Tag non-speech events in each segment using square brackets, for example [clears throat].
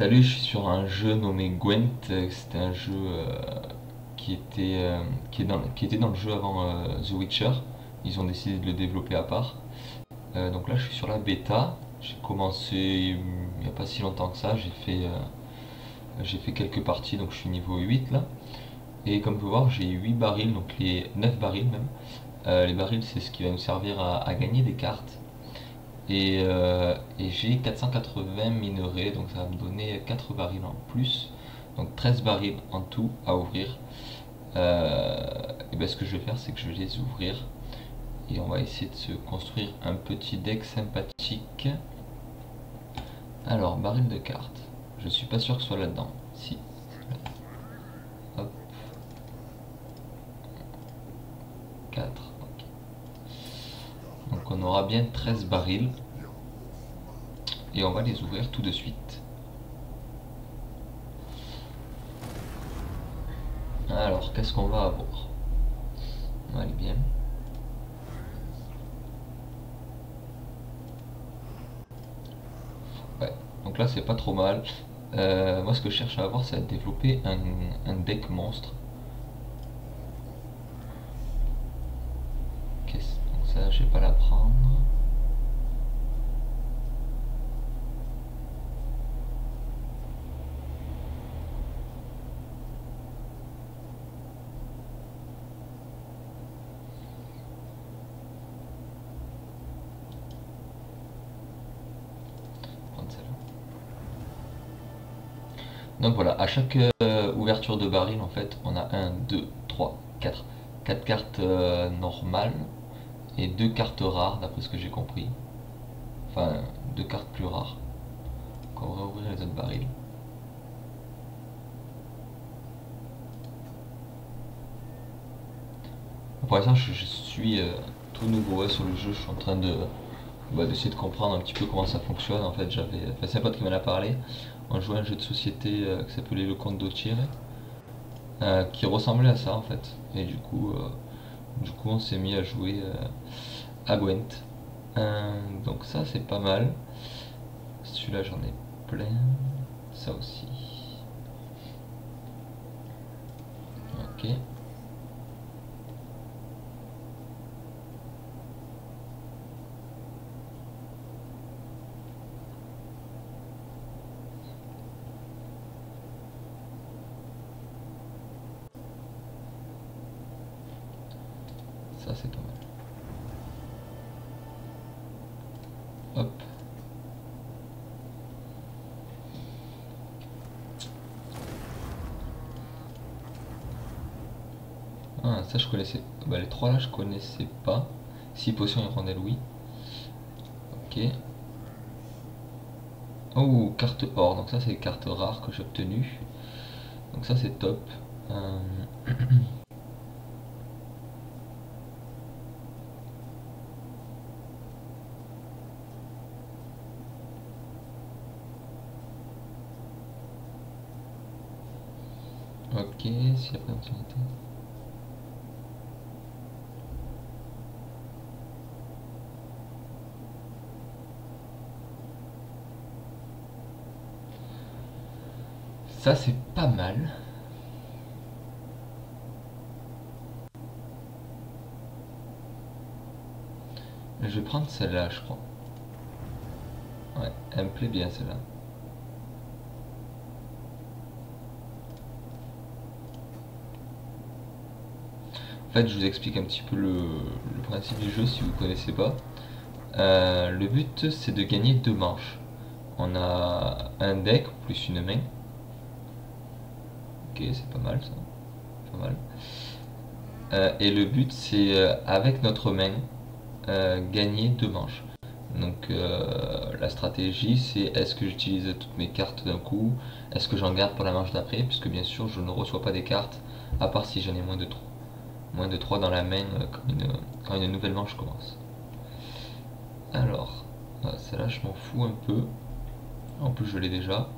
Salut, je suis sur un jeu nommé Gwent. C'était un jeu euh, qui, était, euh, qui, dans, était dans le jeu avant euh, The Witcher. Ils ont décidé de le développer à part. donc là, je suis sur la bêta. J'ai commencé il n'y a pas si longtemps que ça. J'ai fait, fait quelques parties, donc je suis niveau 8 là. Et comme vous pouvez voir, j'ai 8 barils, donc les 9 barils même. les barils, c'est ce qui va nous servir à gagner des cartes. Euh, et, j'ai 480 minerais, donc ça va me donner 4 barils en plus. Donc 13 barils en tout à ouvrir. Euh, et bien ce que je vais faire, c'est que je vais les ouvrir. Et on va essayer de se construire un petit deck sympathique. Alors, baril de cartes. Je suis pas sûr que ce soit là-dedans. Si. Hop. 4 on aura bien 13 barils. Et on va les ouvrir tout de suite. Alors, qu'est-ce qu'on va avoir? Aller bien. Ouais, donc là c'est pas trop mal. Euh, moi ce que je cherche à avoir c'est à développer un deck monstre. Ça, je vais pas la prendre. Donc voilà, à chaque euh, ouverture de baril, en fait, on a 1, 2, 3, 4. 4 cartes euh, normales et deux cartes rares d'après ce que j'ai compris. Enfin, deux cartes plus rares. on va ouvrir les autres barils. Pour l'instant, je, suis euh, tout nouveau sur le jeu. Je suis en train de bah, d'essayer de comprendre un petit peu comment ça fonctionne. En fait, c'est un pote qui m'en a parlé. On jouait un jeu de société euh, qui s'appelait Le Comte d'Otire, euh, qui ressemblait à ça en fait. Et du coup, du coup, on s'est mis à jouer euh, à Gwent. Euh, donc ça, c'est pas mal. Celui-là, j'en ai plein. Ça aussi. Ok. Ça, c'est pas mal. Hop. Ah, ça je connaissais. Bah, les trois là je connaissais pas. Si potions et rondelles, oui. Ok. Oh, carte or. Donc ça c'est les cartes rares que j'ai obtenues. Donc ça c'est top. Euh, [clears throat] Ça c'est pas mal. Je vais prendre celle-là, je crois. Ouais, elle me plaît bien celle-là. En fait, je vous explique un petit peu le, principe du jeu si vous ne connaissez pas. Euh, le but, c'est de gagner deux manches. On a un deck plus une main. Ok, c'est pas mal ça. Pas mal. Euh, et le but, c'est euh, avec notre main, gagner deux manches. Donc la stratégie, c'est est-ce que j'utilise toutes mes cartes d'un coup? Est-ce que j'en garde pour la manche d'après? Puisque bien sûr, je ne reçois pas des cartes, à part si j'en ai moins de 3 moins de 3 dans la main euh, quand une, nouvelle manche commence. Alors, ah, celle-là je m'en fous un peu. En plus je l'ai déjà.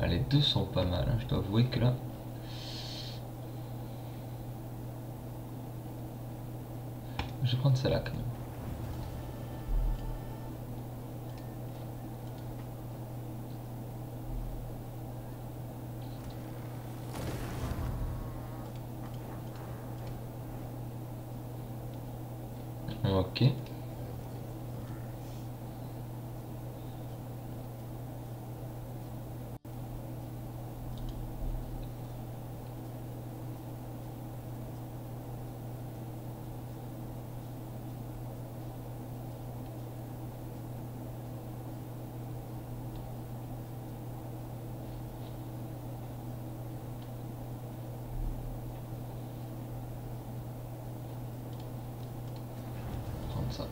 Allez, deux sont pas mal, hein. je dois avouer que là... Je vais prendre celle-là quand même. Ok. ça.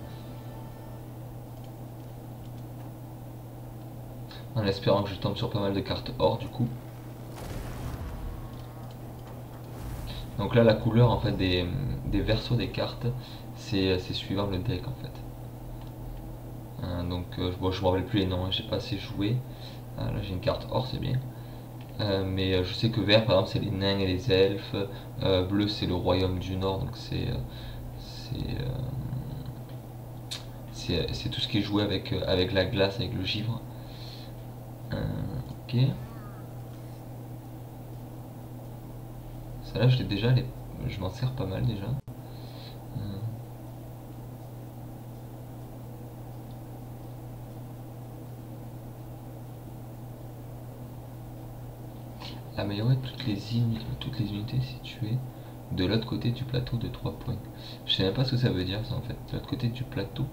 En espérant que je tombe sur pas mal de cartes or du coup. Donc là la couleur en fait des, des versos des cartes c'est suivant le deck en fait. Hein, donc euh, bon, je me rappelle plus les noms, hein, j'ai pas assez joué. Ah, là j'ai une carte or c'est bien. Euh, mais euh, je sais que vert par exemple c'est les nains et les elfes, bleu c'est le royaume du nord donc c'est c'est tout ce qui est joué avec, euh, avec la glace, avec le givre. Euh, ok. Ça là, je déjà, je m'en sers pas mal déjà. Euh. Améliorer toutes les, toutes les unités situées de l'autre côté du plateau de 3 points. Je sais même pas ce que ça veut dire ça en fait, de l'autre côté du plateau.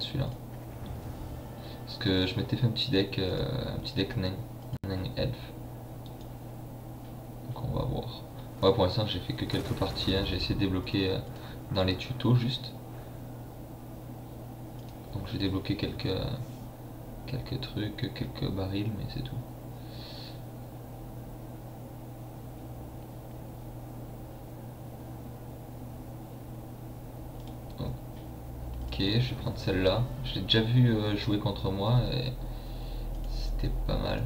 Celui-là. Parce que je m'étais fait un petit deck, euh, un petit deck nain, elf. Donc on va voir. Ouais, pour l'instant j'ai fait que quelques parties, hein. j'ai essayé de débloquer euh, dans les tutos juste. Donc j'ai débloqué quelques, quelques trucs, quelques barils, mais c'est tout. Je vais prendre celle-là. Je l'ai déjà vu euh, jouer contre moi et c'était pas mal.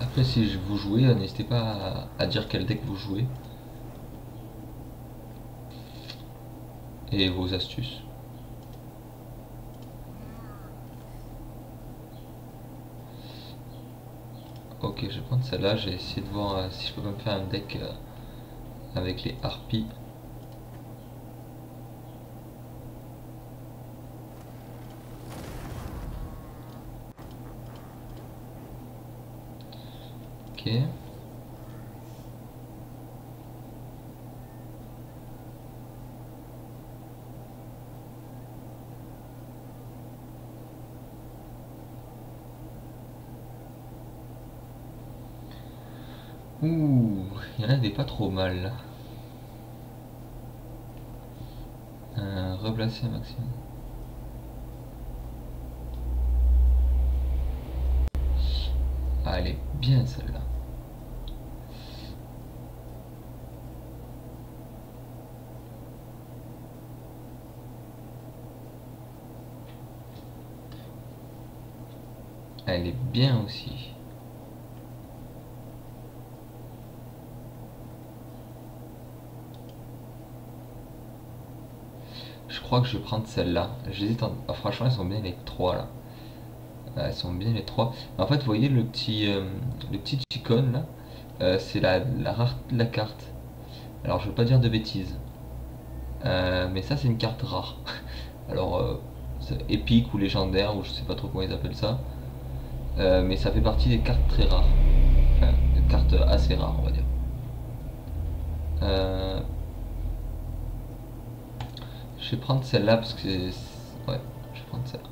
Après si vous jouez, euh, n'hésitez pas à, dire quel deck vous jouez. Et vos astuces. Ok, je vais prendre celle-là. J'ai essayé de voir euh, si je peux pas me faire un deck avec les harpies. Ok. Ouh, il y en a des pas trop mal. Euh, replacer un maximum. Ah, elle est bien celle-là. Elle est bien aussi. Que je vais prendre celle-là. J'hésite ah, franchement, elles sont bien les trois là. Elles sont bien les trois. En fait, vous voyez le petit, euh, le petit icône là, euh, c'est la, la rare de la carte. Alors, je veux pas dire de bêtises. Euh, mais ça, c'est une carte rare. [laughs] Alors, épique ou légendaire, ou je sais pas trop comment ils appellent ça. mais ça fait partie des cartes très rares. Enfin, des cartes assez rares, on va dire. Je vais prendre celle-là parce que... Ouais, je vais prendre celle-là.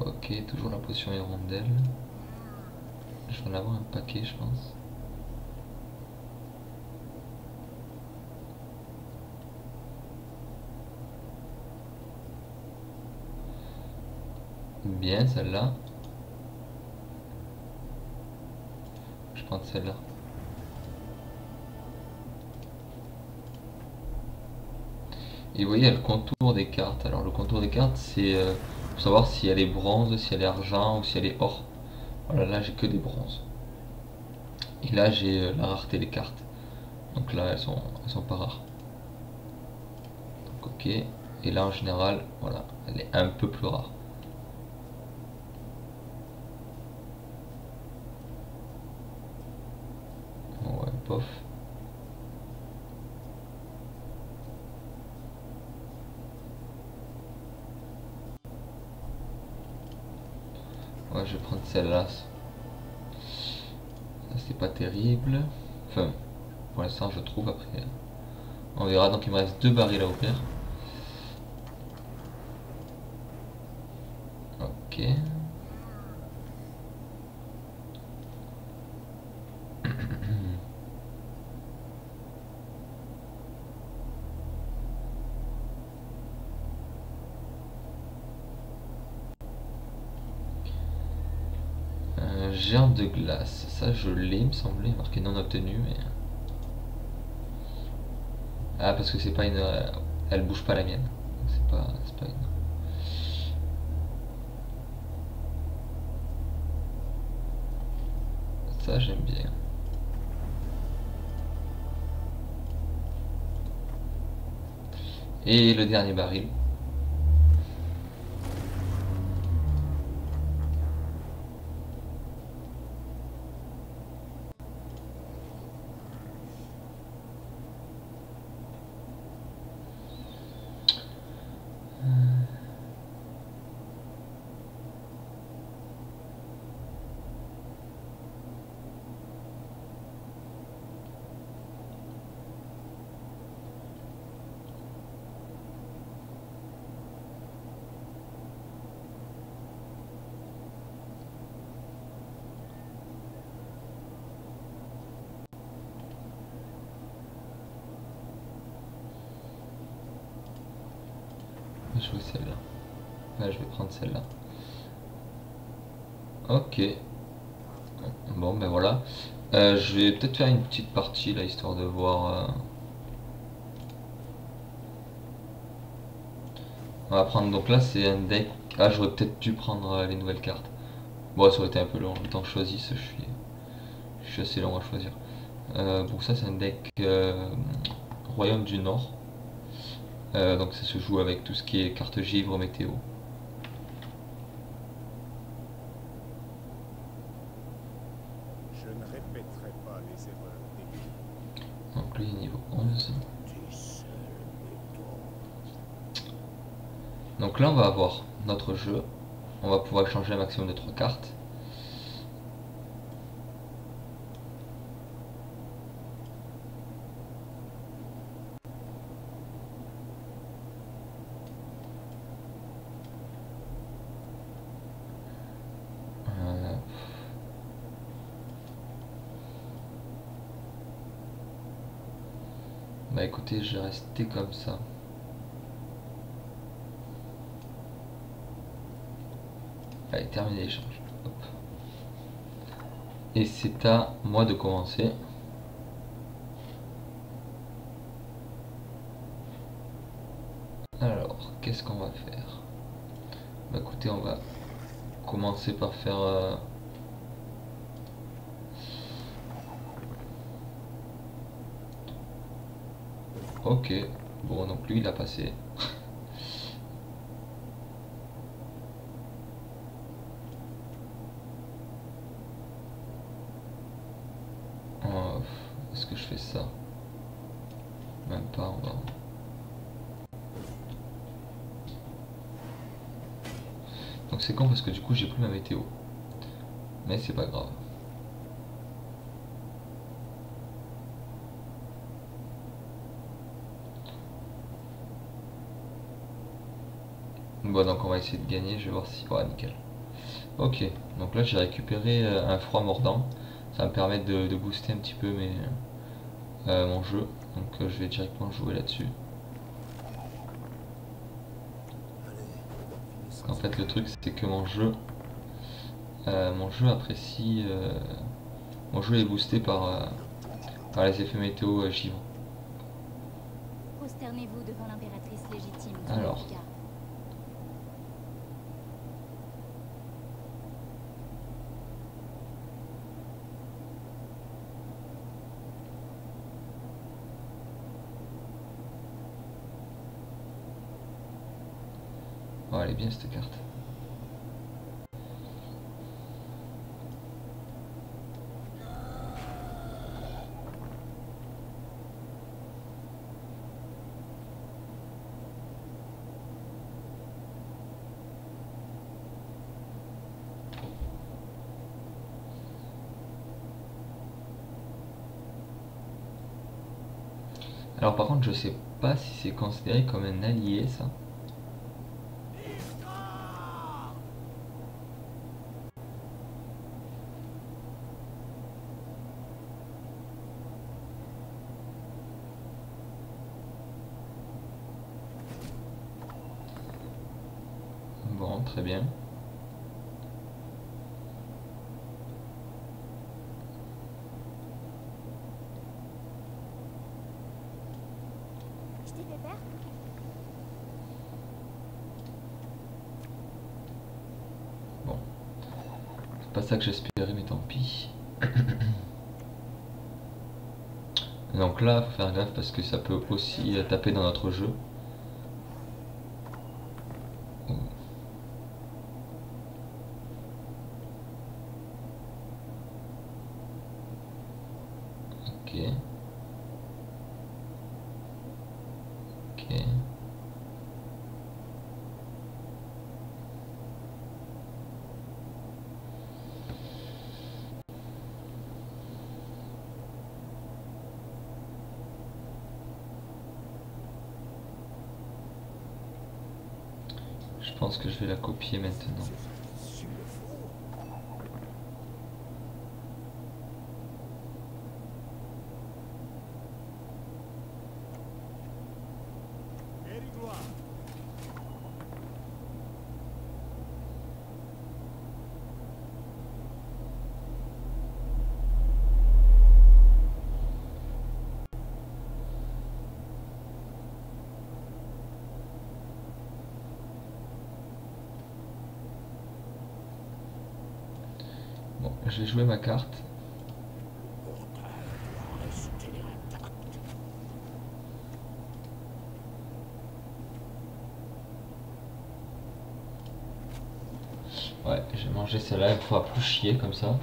Ok, toujours la potion hirondelle. Je vais en avoir un paquet, je pense. Bien celle-là. Je prends celle-là. Et vous voyez, le contour des cartes. Alors le contour des cartes, c'est euh, pour savoir si elle est bronze, si elle est argent ou si elle est or. Voilà, là j'ai que des bronzes. Et là j'ai euh, la rareté des cartes. Donc là elles sont, elles sont pas rares. Donc ok. Et là en général, voilà, elle est un peu plus rare. Ouais, je vais prendre celle-là. C'est pas terrible. Enfin, pour l'instant, je trouve après. On verra. Donc, il me reste deux barils à ouvrir. Ok. De glace. Ça, je l'ai, me semblait. Marqué non obtenu, mais. Ah, parce que c'est pas une. euh, Elle bouge pas la mienne. C'est pas, c'est pas une. Ça, j'aime bien. Et le dernier baril. Je vais celle-là. Ouais, je vais prendre celle-là. Ok. Bon, ben voilà. Euh, je vais peut-être faire une petite partie là, histoire de voir. euh. On va prendre. Donc là, c'est un deck. Ah, j'aurais peut-être dû prendre euh, les nouvelles cartes. Bon, ça aurait été un peu long. Le temps que je choisisse, je suis, je suis assez long à choisir. Donc, ça, c'est un deck Royaume du Nord. Euh, donc ça se joue avec tout ce qui est carte givre météo. Je ne répéterai pas les erreurs Donc lui niveau 11. T'es seul, béton. Donc là on va avoir notre jeu. On va pouvoir changer un maximum de 3 cartes. Euh, Bah écoutez, je vais rester comme ça. Allez, terminer l'échange. Et c'est à moi de commencer. Alors, qu'est-ce qu'on va faire? Bah écoutez, on va commencer par faire... euh, Ok, bon donc lui il a passé. Euh, [laughs] Est-ce que je fais ça? Même pas, on va... Donc c'est con parce que du coup j'ai plus ma météo. Mais c'est pas grave. Bon donc on va essayer de gagner, je vais voir si... Ouais nickel. Ok, donc là j'ai récupéré euh, un froid mordant. Ça va me permettre de, de booster un petit peu mes, euh, mon jeu. Donc euh, je vais directement jouer là-dessus. Qu'en fait le truc c'est que mon jeu euh, mon jeu apprécie mon jeu est boosté par, par les effets météo givre. Prosternez-vous devant l'impératrice légitime. du Alors. Nilfgaard. Oh, elle est bien cette carte. Alors par contre je sais pas si c'est considéré comme un allié ça. Bon, très bien. Bon. C'est pas ça que j'espérais, mais tant pis. [coughs] Donc là, faut faire gaffe parce que ça peut aussi taper dans notre jeu. Ok. Ok. Je pense que je vais la copier maintenant. Sur le front. Mérigloire. Bon, j'ai joué ma carte. Ouais, j'ai mangé celle-là, il faut plus chier comme ça.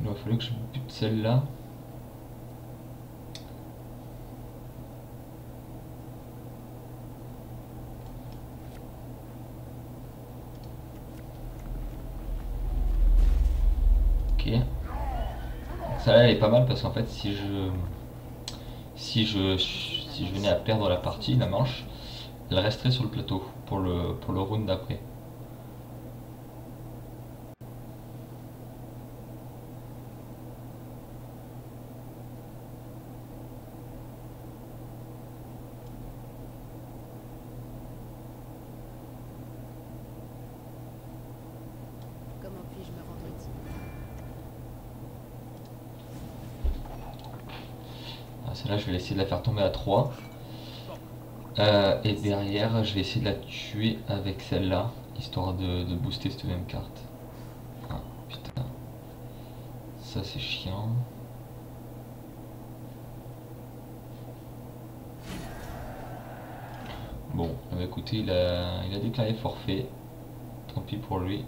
Il aurait fallu que je bute celle-là. Ok. Elle est pas mal parce qu'en fait si je si je si je venais à perdre la partie, la manche, elle resterait sur le plateau pour le pour le round d'après. Comment puis-je me rendre utile Ah, Celle-là je vais de la faire tomber à 3. Euh, et derrière je vais essayer de la tuer avec celle-là, histoire de, booster cette même carte. Ah. Ça c'est chiant. Bon, eh ben, écoutez, il a, il a déclaré forfait. Tant pis pour lui.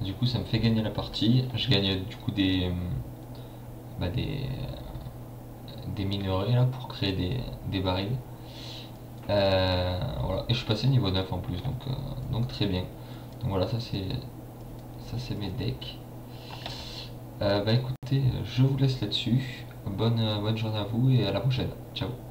Du coup, ça me fait gagner la partie. Je gagne du coup des, bah, des, des minerais là pour créer des, des barils. Euh, voilà. Et je suis passé niveau 9 en plus, donc, euh, donc très bien. Donc voilà, ça c'est ça c'est mes decks. Euh, bah écoutez, je vous laisse là-dessus. Bonne, bonne journée à vous et à la prochaine. Ciao